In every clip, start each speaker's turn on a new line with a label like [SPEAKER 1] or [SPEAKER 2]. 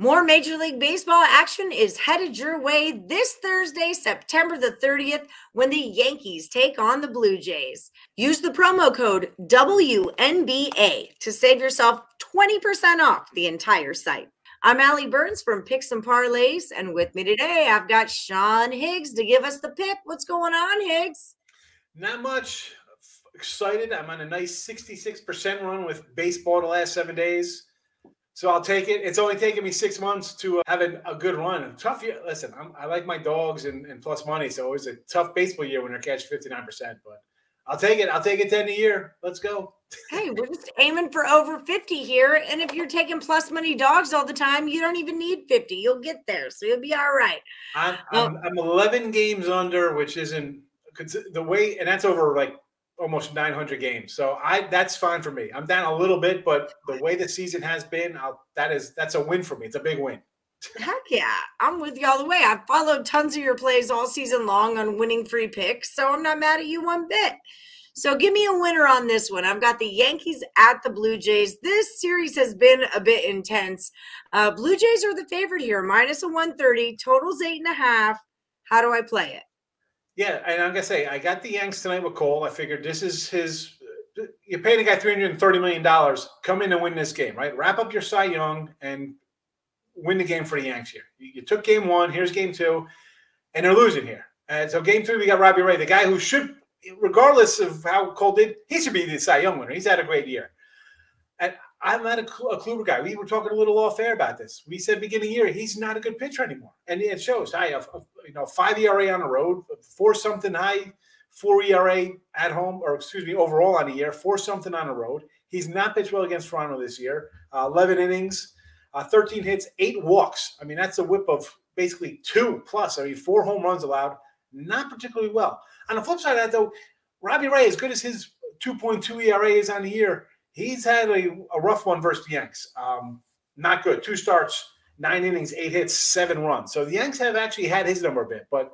[SPEAKER 1] More Major League Baseball action is headed your way this Thursday, September the 30th, when the Yankees take on the Blue Jays. Use the promo code WNBA to save yourself 20% off the entire site. I'm Ali Burns from Picks and Parlays, and with me today, I've got Sean Higgs to give us the pick. What's going on, Higgs?
[SPEAKER 2] Not much. Excited. I'm on a nice 66% run with baseball the last seven days. So I'll take it. It's only taken me six months to uh, have a, a good run. Tough year. Listen, I'm, i like my dogs and, and plus money. So it was a tough baseball year when they're catching 59%. But I'll take it. I'll take it 10 a year. Let's go.
[SPEAKER 1] hey, we're just aiming for over 50 here. And if you're taking plus money dogs all the time, you don't even need 50. You'll get there. So you'll be all right.
[SPEAKER 2] I'm, I'm, I'm 11 games under, which isn't the way, and that's over like almost 900 games. So I that's fine for me. I'm down a little bit, but the way the season has been, I'll, that is that's a win for me. It's a big win.
[SPEAKER 1] Heck yeah, I'm with you all the way. I've followed tons of your plays all season long on winning free picks, so I'm not mad at you one bit. So give me a winner on this one. I've got the Yankees at the Blue Jays. This series has been a bit intense. Uh, Blue Jays are the favorite here, minus a 130, totals eight and a half. How do I play it?
[SPEAKER 2] Yeah, and I'm gonna say I got the Yanks tonight with Cole. I figured this is his. You're paying a guy 330 million dollars. Come in and win this game, right? Wrap up your Cy Young and win the game for the Yanks here. You, took game one. Here's game two, and they're losing here. And so game three, we got Robbie Ray, the guy who should, regardless of how Cole did, he should be the Cy Young winner. He's had a great year. And I'm not a, a Kluber guy. We were talking a little off air about this. We said beginning of year he's not a good pitcher anymore, and it shows. I you know five ERA on the road, four something high, four ERA at home, or excuse me, overall on the year, four something on the road. He's not pitched well against Toronto this year. Uh, Eleven innings, uh, thirteen hits, eight walks. I mean that's a whip of basically two plus. I mean four home runs allowed. Not particularly well. On the flip side of that, though, Robbie Ray, as good as his 2.2 ERA is on the year, he's had a, a rough one versus the Yanks. Um, not good. Two starts, nine innings, eight hits, seven runs. So the Yanks have actually had his number a bit. But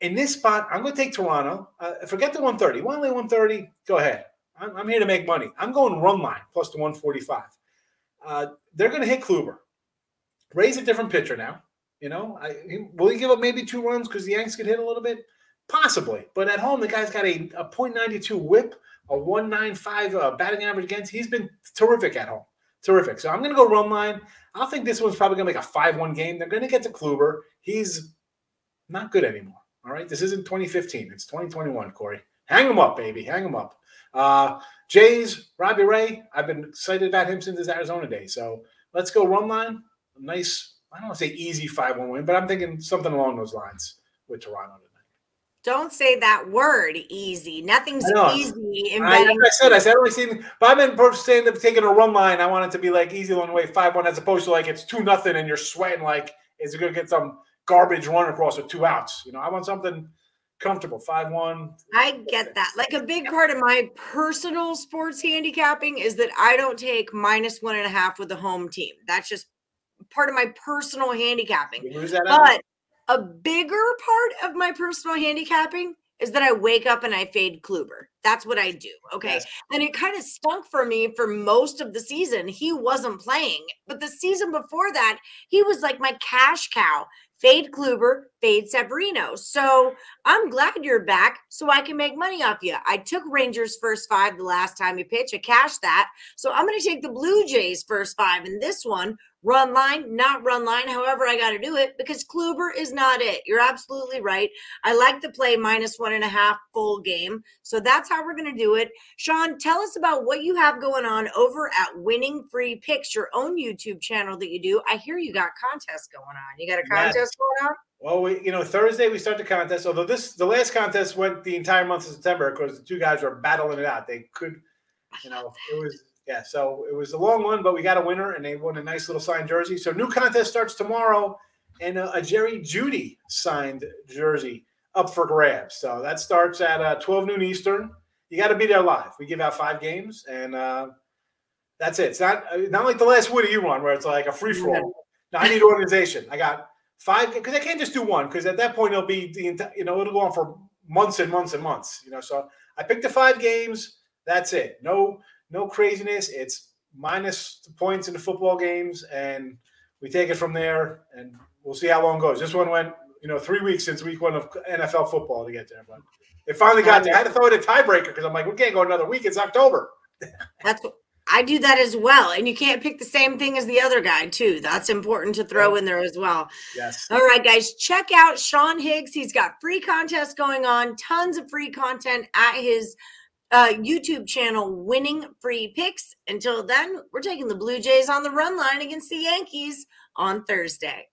[SPEAKER 2] in this spot, I'm going to take Toronto. Uh, forget the 130. Want to lay 130? Go ahead. I'm, I'm, here to make money. I'm going run line plus the 145. Uh, they're going to hit Kluber. Ray's a different pitcher now. You know, I, will he give up maybe two runs because the Yanks could hit a little bit? Possibly. But at home, the guy's got a, a .92 whip a 195 uh, batting average against. He's been terrific at home. Terrific. So I'm going to go run line. I think this one's probably going to make a 5 1 game. They're going to get to Kluber. He's not good anymore. All right. This isn't 2015. It's 2021, Corey. Hang him up, baby. Hang him up. Uh, Jays, Robbie Ray. I've been excited about him since his Arizona day. So let's go run line. Nice, I don't want to say easy 5 1 win, but I'm thinking something along those lines with Toronto
[SPEAKER 1] don't say that word easy. Nothing's easy
[SPEAKER 2] in betting. like I said, I said everything. If I'm in saying of taking a run line, I want it to be like easy the way, five one, as opposed to like it's two nothing and you're sweating like is it going to get some garbage run across with two outs? You know, I want something comfortable, five one.
[SPEAKER 1] I get that. Like a big part of my personal sports handicapping is that I don't take minus one and a half with the home team. That's just part of my personal handicapping. But a bigger part of my personal handicapping is that I wake up and I fade Kluber. That's what I do. Okay. Yes. And it kind of stunk for me for most of the season. He wasn't playing. But the season before that, he was like my cash cow. Fade Kluber, fade Severino. So I'm glad you're back so I can make money off you. I took Rangers first five the last time you pitched. I cashed that. So I'm going to take the Blue Jays first five in this one run line, not run line. However, I got to do it because Kluber is not it. You're absolutely right. I like to play minus one and a half full game. So that's how we're going to do it. Sean, tell us about what you have going on over at Winning Free Picks, your own YouTube channel that you do. I hear you got contests going on. You got a contest. Going on?
[SPEAKER 2] Well, we, you know, Thursday we start the contest. Although this, the last contest went the entire month of September because the two guys were battling it out. They could, you know, it was yeah, so it was a long one, but we got a winner, and they won a nice little signed jersey. So new contest starts tomorrow, and a, a Jerry Jeudy signed jersey up for grabs. So that starts at uh, 12 noon Eastern. You got to be there live. We give out five games, and uh, that's it. It's not uh, not like the last Woody you won, where it's like a free for all. Now I need organization. I got five because I can't just do one because at that point it'll be the. You know, it'll go on for months and months and months. You know, so I picked the five games. That's it. No no craziness. It's minus the points in the football games, and we take it from there, and we'll see how long goes. This one went, you know, three weeks since week one of NFL football to get there, but it finally got there. I had to throw it a tiebreaker because I'm like, we can't go another week. It's October.
[SPEAKER 1] That's I do that as well. And you can't pick the same thing as the other guy, too. That's important to throw in there as well.
[SPEAKER 2] Yes.
[SPEAKER 1] All right, guys, check out Sean Higgs. He's got free contests going on, tons of free content at his uh, YouTube channel, Winning Free Picks. Until then, we're taking the Blue Jays on the run line against the Yankees on Thursday.